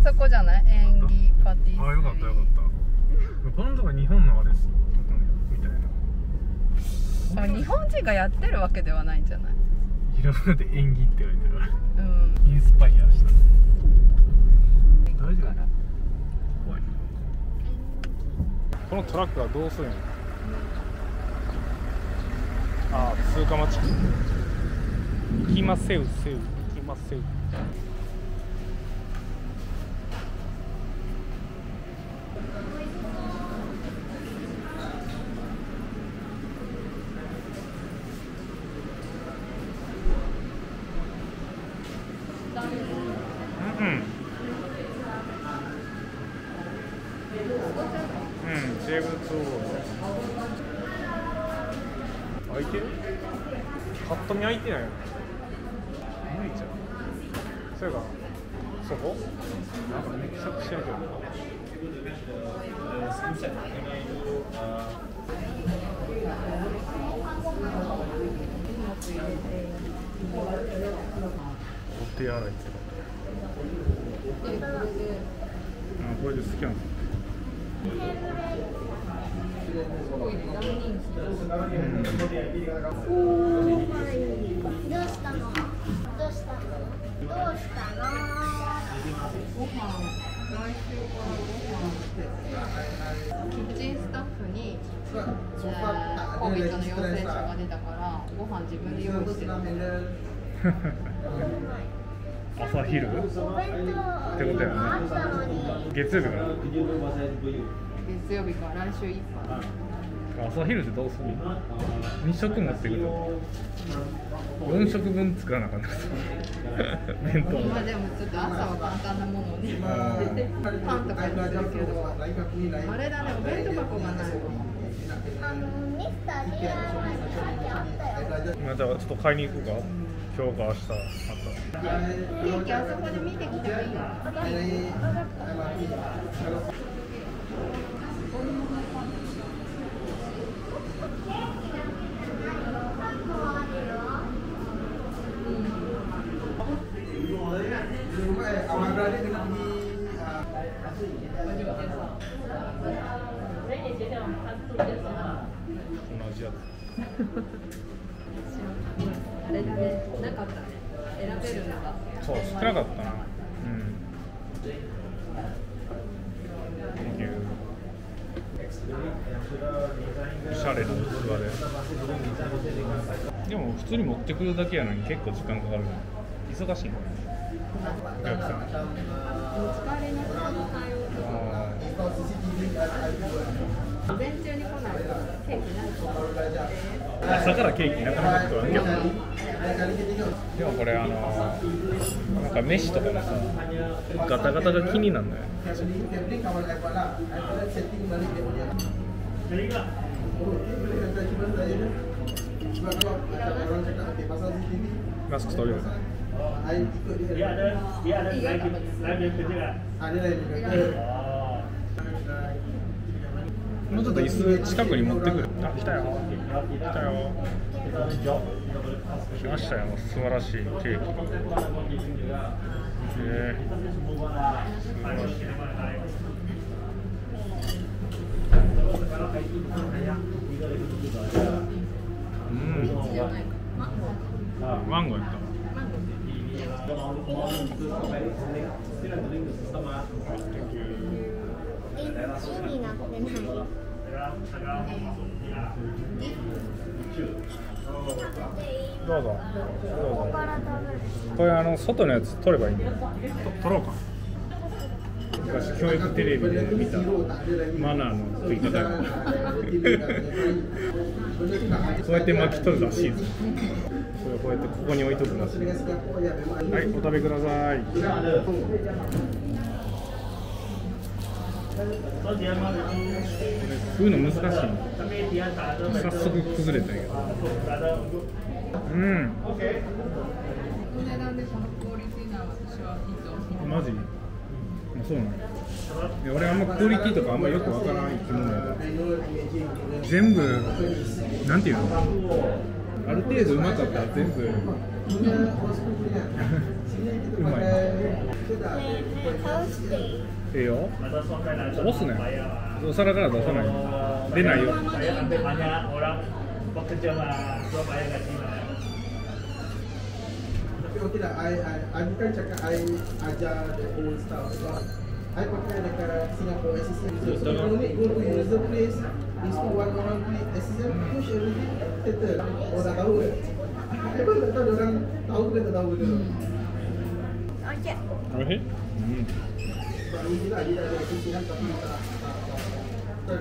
あそこじゃない？演技パティスリーあよかったよかった。このとこ日本のあれですみたいな。日本人がやってるわけではないんじゃない？ひらがなで演技って言われてるから。うん。インスパイアした。大丈夫？怖い。このトラックはどうするん？やああ通過待ち。行きませうせう行きませううん、テーブツー開いてるパッと見開いてないよ無理じゃんそれがそこ？なんかめっちゃくちゃやけどお手洗いってことあこれでスキャンどうしたのキッチンスタッフにコビットの陽性者が。出たからご飯自分で用意してる朝昼？ってことやね。月曜日から？月曜日か。ら来週いっぱい。朝昼ってどうする？の2食持ってくる？4食分作らなあかんな 弁当。まあでもちょっと朝は簡単なものをね。パンとかにするけど。あれだねお弁当箱がない。あのミスター DIY に書いてあったよまたちょっと買いに行くか？今日か明日まケーキあそこで見てきてもいい同じやつ かったね。選べるのがそう少なかったなうん。おしゃれな器で。でも普通に持ってくるだけやのに結構時間かかるな忙しいのお客さん持ち帰りの人の対応とかあ午前中に来ないと。ケー。キないと。思うー朝からケーキなかなか食わんけどでもこれあのなんか飯とかもさガタガタが気になるのよマスク取る？よ dia ada dia ada live live kerja kan Oh. もうちょっと椅子近くに持ってくる。あ来たよ。来たよ。来ましたよ。素晴らしいケーキ。えーうん。マンゴーマンゴーやった。え、字になってないどうぞ。どうぞこれあの外のやつ取ればいいんだよ。と取ろうか。昔教育テレビで見たマナーの食い方やこうやって巻き取るらしいですこれこうやってここに置いとくらしい。はいお食べください。食うの難しい早速崩れたけどうん。マジあそうなん。や俺あん。まクオリティとかあん。まよくわからない生き物やから全部なん。ていうのある程度うまかったら全部うまいええよ押すねお皿から出さない出ないよ Saya kan banyak orang bekerja lah Surabaya gaji lah Tapi okey lah, I, I, I bukan cakap I ajar the whole stuff sebab I pakai dekat Singapore SCCM so, so Betul. you need go to user place Instruct one orang klik SCCM push everything settle Orang dah tahu kan I pun tak tahu orang tahu ke tak tahu ke Ojek Okey. Hmm. Sebab ni je lah dia dah ada SCCM tapi tak なん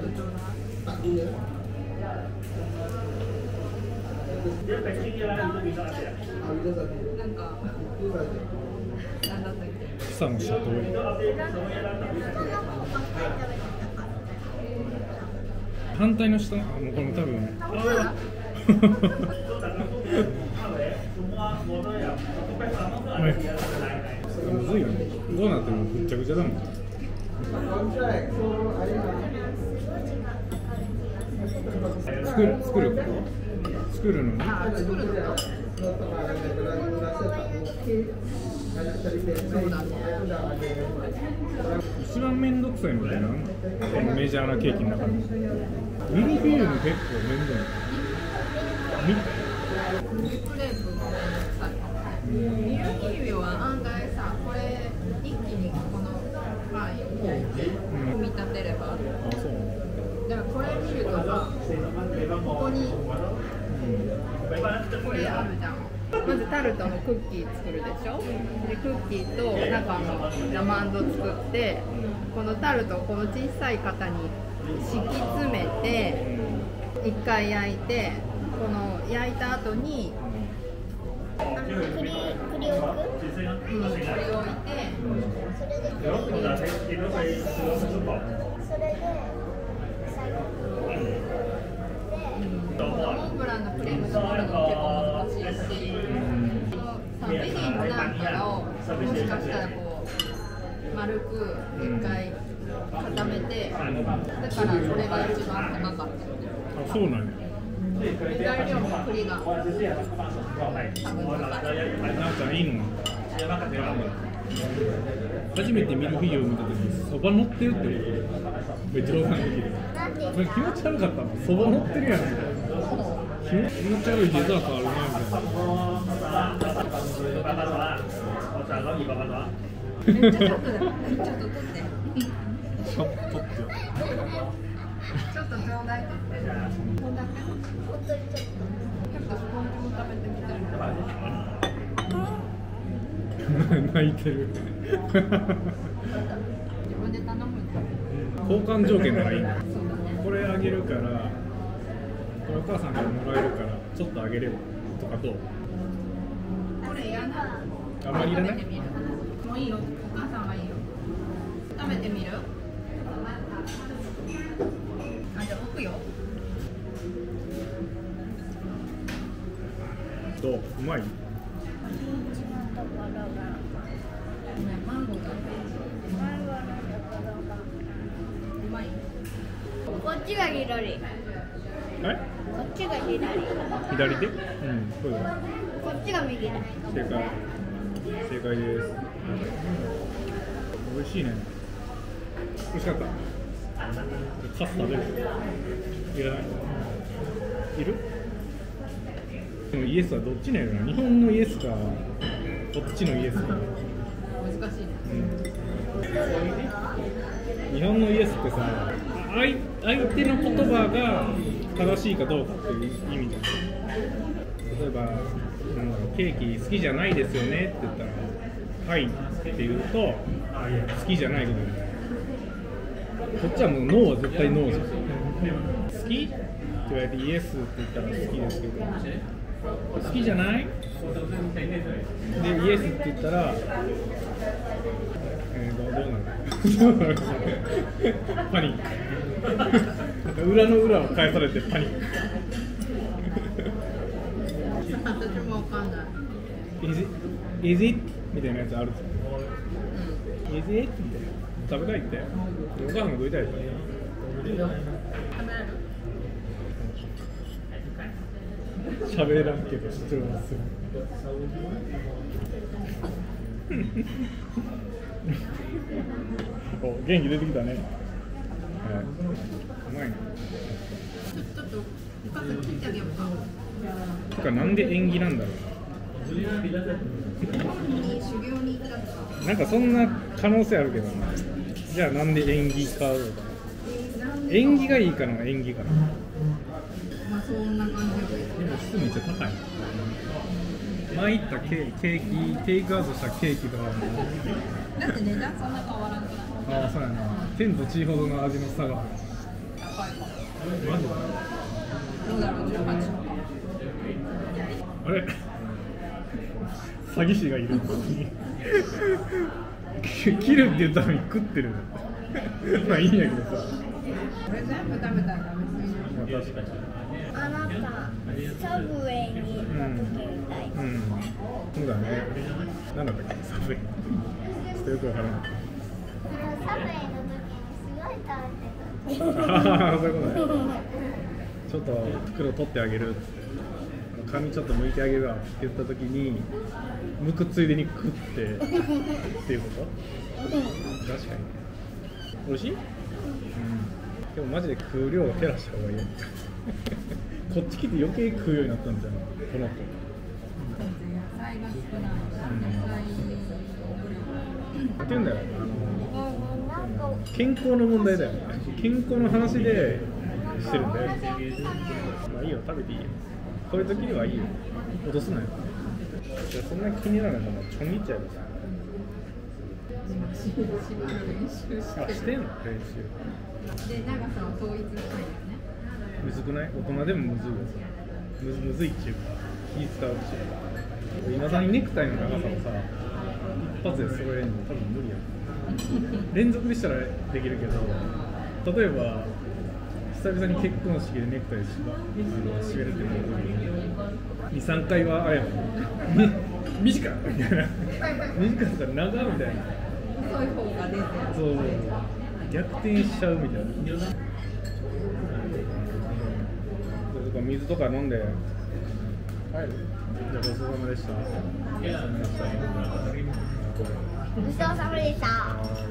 か何だったっけ反対の下もうこれ多分むずいよねどうなってもぐちゃぐちゃだもん作る作る作るの？に。一番面倒くさいみたいなこのメジャーなケーキの中にミルフーユも結構面倒。ここに。これあるじゃんまずタルトのクッキー作るでしょ。でクッキーと中のラマンド作ってこのタルトをこの小さい型に敷き詰めて一回焼いてこの焼いた後に、あの栗栗を置く、これを置いてそれで support それで最後モンブランのクリーム作るの結構難しいし、そのさベリーのなんかをもしかしたらこう丸く一回固めて、だからそれが一番高かった。あそうなんや。で材料も栗が。多分。なんかいいの初めてミルフィーユを見た時そば乗ってるってめっちゃ冗談できるなんて気持ち悪かった。もんそば乗ってるやん。気持気持ち悪いデザートあるなみたいなゃちょっと。ちょっと取って。ちょっとって。ちょっとちょうだい。こんだけ。本当にちょっちょっとスポンジも食べて。みたい。泣いて。る自分で頼む。交換条件がいい。これあげるからこれお母さんからもらえるからちょっとあげれるとかどうこれいらな。あんまりいらない？食べてみるもういいよ。お母さんはいいよ。食べてみる？あ、じゃあ置くよ。どう？うまい？ところがね、マンゴーだね。マンゴーのところがうまい？こっちが左。こはいっちが左。左手うんそうだこっちが右だ正解正解です。美味しいね。美味しかった。カス食べるいらない。いる？でもイエスはどっちなんやろな。日本のイエスか。こっちのイエスか、難しいね。うん、日本のイエスってさ相相手の言葉が正しいかどうかっていう意味じゃん例えばなんケーキ好きじゃないですよねって言ったら「はい」って言うと「あいや好きじゃないけど」こっちはもうノーは絶対ノーじゃん好き？って言われてイエスって言ったら好きですけど好きじゃない？でイエスって言ったらえー、どうどうなる パニック。裏の裏を返されてパニック私もわかんない。Is it, is it? みたいなやつあるじゃん。ええって食べたいって。お母さんも食いたいって喋らんけど主張はする。お元気出てきたね、はい、うまいね。ちょっとお母さん聞いてあげようかてかなんで縁起なんだろうな。んかそんな可能性あるけどな。じゃあなんで縁起か縁起がいいかな縁起かな。まあそんな感じよでも質めっちゃ高い前行ったケーケーキテイクアウトしたケーキとかもだって値段そんな変わらんくない？ああそうやな。天と地ほどの味の差が。ある高いかマジで？どうだろう？18とかあれ？詐欺師がいる。のに切るって言ったのに食ってるまあいいんやけどさ。全部食べたらダメすぎあ確かにあなたサブウェイに行った時みたいうん。そうだねなん。だったっけサブウェイちょっとよくわからないサブウェイの時にすごい食べてたああそういうことねちょっと袋取ってあげるって髪ちょっと剥いてあげるわって言った時に剥くついでに食ってっていうこと？確かに美味しい、うん、でもマジで食う量を減らした方がいいよ こっち来て余計食うようになったんじゃない？この子。野菜が少ない。野菜うんだよ。あの健康の問題だよ健康の話でしてるんだよ。まあいいよ食べていいよこういう時にはいいよ。落とすなよ。そんな気にならないからちょんぎっちゃえばさ縛る練習してあしてんの？練習で長さを統一したいよね。むずくない？大人でもむずいよ。むずむずいっちゅうか。気使うっちゅうか。いまだにネクタイの長さをさ一発で揃えるの多分無理や。ん連続でしたらできるけど例えば久々に結婚式でネクタイし締めるってこと23回はあれやもん短っみたいな短さが長みたいな細い方が出てそう逆転しちゃうみたいなとか水とか飲んで帰るじゃあごちそうさまでしたごちそうさまでした。